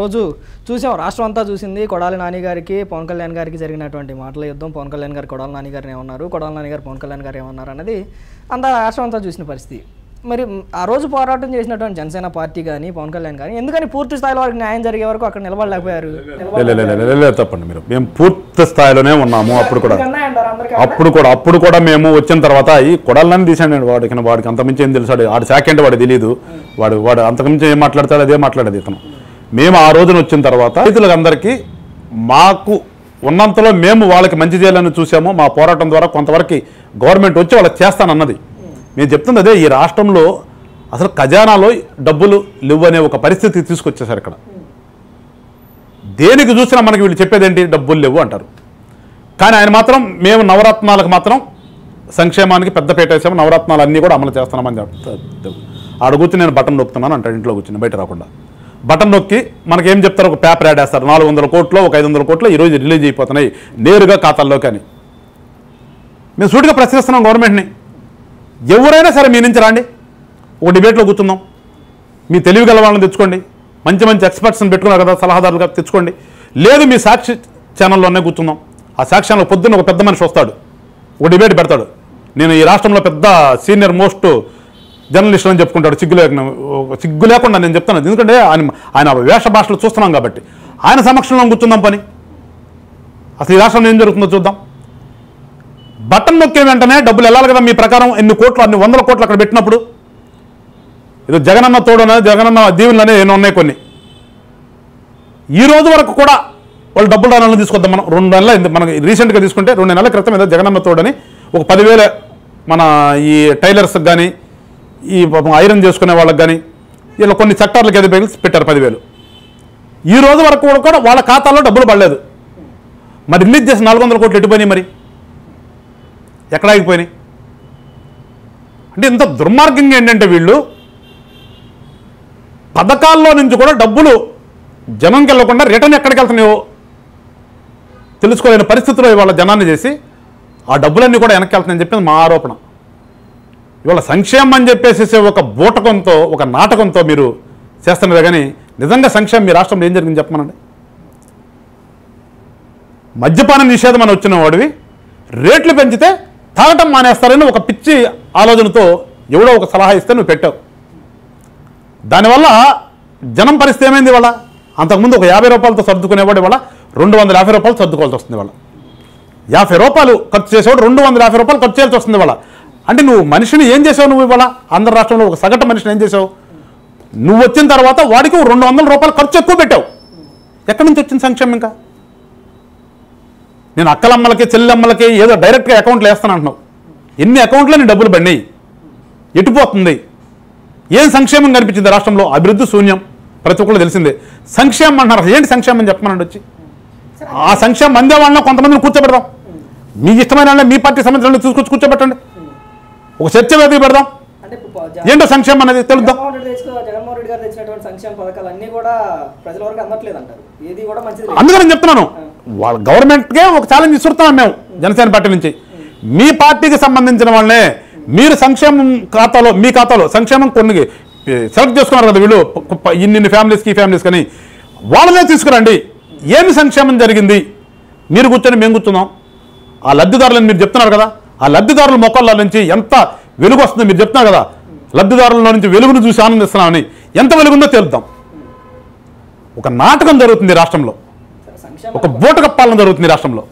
రోజు చూసాం రాష్ట్రం అంతా చూసింది కొడాలి నాని గారికి పవన్ కళ్యాణ్ గారికి జరిగినటువంటి మాటల యుద్ధం. పవన్ కళ్యాణ్ గారు కొడాలి నాని గారిని ఏమన్నారు? కొడాలి నాని గారు పవన్ కళ్యాణ్ గారు ఏమన్నారు అనేది అంతా రాష్ట్రం అంతా చూసిన పరిస్థితి. మరి ఆ రోజు పోరాటం చేసినటువంటి జనసేన పార్టీ కానీ పవన్ కళ్యాణ్ కానీ ఎందుకని పూర్తి స్థాయిలో వారికి న్యాయం జరిగే వరకు అక్కడ నిలబడలేకపోయారు? లే, లే, తప్పండి మీరు. మేము పూర్తి స్థాయిలోనే ఉన్నాము అప్పుడు కూడా. అప్పుడు కూడా అప్పుడు కూడా మేము వచ్చిన తర్వాత ఈ కొడాలని తీసాడు వాడికి వాడికి అంతమించి ఏం తెలుసాడు వాడు సెకండ్ వాడు తెలియదు వాడు వాడు అంతకుమించి ఏం మాట్లాడతాడు అదే మాట్లాడేది ఇతను. మేము ఆ రోజున వచ్చిన తర్వాత రైతులకు అందరికీ మాకు ఉన్నంతలో మేము వాళ్ళకి మంచి చేయాలని చూసాము మా పోరాటం ద్వారా కొంతవరకు గవర్నమెంట్ వచ్చి వాళ్ళకి చేస్తానన్నది. మేము చెప్తుంది అదే ఈ రాష్ట్రంలో అసలు ఖజానాలో డబ్బులు లేవు అనే ఒక పరిస్థితి తీసుకొచ్చేసారు ఇక్కడ. దేనికి చూసినా మనకి వీళ్ళు చెప్పేదేంటి? డబ్బులు లేవు అంటారు. కానీ ఆయన మాత్రం మేము నవరత్నాలకు మాత్రం సంక్షేమానికి పెద్ద వేసాము. నవరత్నాలు అన్నీ కూడా అమలు చేస్తున్నామని చెప్తారు. ఆడ కూర్చుని నేను బటన్ నొప్పుతున్నాను అంటాడు. ఇంట్లో కూర్చుని బయట రాకుండా. బటన్ నొక్కి మనకి ఏం చెప్తారు? ఒక పేపర్ యాడ్ వేస్తారు నాలుగు వందల కోట్లు ఒక ఐదు వందల కోట్లు ఈరోజు రిలీజ్ అయిపోతున్నాయి. నేరుగా ఖాతాల్లోకి అని. మేము సూటిగా ప్రశ్నిస్తున్నాం గవర్నమెంట్ని. ఎవరైనా సరే మీ నుంచి రండి. ఒక డిబేట్లో కూర్చుందాం. మీ తెలివి గల వాళ్ళని తెచ్చుకోండి. మంచి మంచి ఎక్స్పర్ట్స్ని పెట్టుకున్నారు కదా సలహాదారులుగా తెచ్చుకోండి. లేదు మీ సాక్షి ఛానల్లోనే కూర్చుందాం. ఆ సాక్షి ఛానల్ పొద్దున్న ఒక పెద్ద మనిషి వస్తాడు. ఒక డిబేట్ పెడతాడు. నేను ఈ రాష్ట్రంలో పెద్ద సీనియర్ మోస్ట్ జర్నలిస్టులు అని చెప్పుకుంటాడు. సిగ్గు లేకుండా సిగ్గు లేకుండా నేను చెప్తాను ఎందుకంటే ఆయన ఆయన వేష భాషలు చూస్తున్నాం కాబట్టి. ఆయన సమక్షంలో కూర్చుందాం పని. అసలు ఈ రాష్ట్రంలో ఏం జరుగుతుందో చూద్దాం. బటన్ నొక్కే వెంటనే డబ్బులు వెళ్ళాలి కదా మీ ప్రకారం ఎన్ని కోట్లు అన్ని వందల కోట్లు అక్కడ పెట్టినప్పుడు. ఏదో జగనన్న తోడున జగనన్న దీవులనే ఏమో ఉన్నాయి కొన్ని. ఈ రోజు వరకు కూడా వాళ్ళు డబ్బులు రావాలని తీసుకొద్దాం. మనం రెండు నెలల మనకి రీసెంట్గా తీసుకుంటే రెండు నెలల క్రితం ఏదో జగనన్న తోడని ఒక పదివేల మన ఈ టైలర్స్కి కానీ ఈ పాపం ఐరన్ చేసుకునే వాళ్ళకి కానీ ఇలా కొన్ని సెక్టార్లకు ఏదో పెట్టారు పదివేలు. ఈ రోజు వరకు కూడా కూడా వాళ్ళ ఖాతాలో డబ్బులు పడలేదు. మరి రిలీజ్ చేసి నాలుగు వందల కోట్లు ఎటుపోయినాయి మరి? ఎక్కడ ఆగిపోయినాయి? అంటే ఇంత దుర్మార్గంగా ఏంటంటే వీళ్ళు పథకాల్లో నుంచి కూడా డబ్బులు జనంకి వెళ్ళకుండా రిటర్న్ ఎక్కడికి వెళ్తున్నాయో తెలుసుకోలేని పరిస్థితిలో ఇవాళ జనాన్ని చేసి ఆ డబ్బులన్నీ కూడా వెనక్కి వెళ్తున్నాయని చెప్పింది మా ఆరోపణ. ఇవాళ సంక్షేమం అని చెప్పేసి ఒక బూటకంతో ఒక నాటకంతో మీరు చేస్తున్నదే కానీ నిజంగా సంక్షేమం మీ రాష్ట్రంలో ఏం జరిగింది చెప్పమనండి? మద్యపాన నిషేధం అని వచ్చిన వాడివి రేట్లు పెంచితే తాగటం మానేస్తారని ఒక పిచ్చి ఆలోచనతో ఎవడో ఒక సలహా ఇస్తే నువ్వు పెట్టావు. దానివల్ల జనం పరిస్థితి ఏమైంది వాళ్ళ అంతకుముందు ఒక యాభై రూపాయలతో సర్దుకునేవాడు ఇవాళ రెండు వందల యాభై రూపాయలు సర్దుకోవాల్సి వస్తుంది వాళ్ళ యాభై రూపాయలు ఖర్చు చేసేవాడు రెండు వందల యాభై రూపాయలు ఖర్చు చేయాల్సి వస్తుంది వాళ్ళ అంటే నువ్వు మనిషిని ఏం చేసావు నువ్వు ఇవాళ? ఆంధ్ర రాష్ట్రంలో ఒక సగటు మనిషిని ఏం చేసావు? నువ్వు వచ్చిన తర్వాత వాడికి రెండు వందల రూపాయలు ఖర్చు ఎక్కువ పెట్టావు. ఎక్కడి నుంచి వచ్చింది సంక్షేమం ఇంకా? నేను అక్కలమ్మలకి చెల్లెమ్మలకి ఏదో డైరెక్ట్గా అకౌంట్లు వేస్తాను అంటున్నావు. ఎన్ని అకౌంట్లో నీ డబ్బులు పడినాయి? ఎటుపోతుంది ఏం సంక్షేమం కనిపించింది రాష్ట్రంలో? అభివృద్ధి శూన్యం. ప్రతి ఒక్కళ్ళు తెలిసిందే. సంక్షేమం అంటున్నారు. ఏంటి సంక్షేమం చెప్పమనండి వచ్చి? ఆ సంక్షేమం అందే వాళ్ళ కొంతమందిని కూర్చోబెడదాం. మీకు ఇష్టమైన మీ పార్టీ సంబంధించిన చూసుకొచ్చి కూర్చోబెట్టండి. ఒక చర్చ వేదిక పెడదాం. ఏంటో సంక్షేమం అనేది తెలుద్దాం. జగన్మోహన్ రెడ్డి తెచ్చుకో జగన్మోహన్ రెడ్డి గారు తెచ్చినటువంటి సంక్షేమ పథకాలు అన్నీ కూడా ప్రజల వరకు అందట్లేదు అంటారు ఏది కూడా మంచిది లేదు. అందుకని నేను చెప్తున్నాను. వాళ్ళ గవర్నమెంట్కే ఒక ఛాలెంజ్ ఇస్తున్నాం మేము జనసేన పార్టీ నుంచి. మీ పార్టీకి సంబంధించిన వాళ్ళనే మీరు సంక్షేమం ఖాతాలో మీ ఖాతాలో సంక్షేమం కొన్ని సెలెక్ట్ చేసుకున్నారు కదా వీళ్ళు. ఇన్ని ఫ్యామిలీస్కి ఫ్యామిలీస్ కానీ వాళ్ళనే తీసుకురండి. ఏమి సంక్షేమం జరిగింది? మీరు కూర్చొని మేము కూర్చున్నాం. ఆ లబ్ధిదారులను మీరు చెప్తున్నారు కదా. ఆ లబ్ధిదారుల మొక్కల్లో నుంచి ఎంత వెలుగు వస్తుందో మీరు చెప్తున్నారు కదా. లబ్ధిదారుల నుంచి వెలుగును చూసి ఆనందిస్తున్నామని ఎంత వెలుగుందో తేలుద్దాం. ఒక నాటకం జరుగుతుంది రాష్ట్రంలో. ఒక బూటక పాలన జరుగుతుంది రాష్ట్రంలో.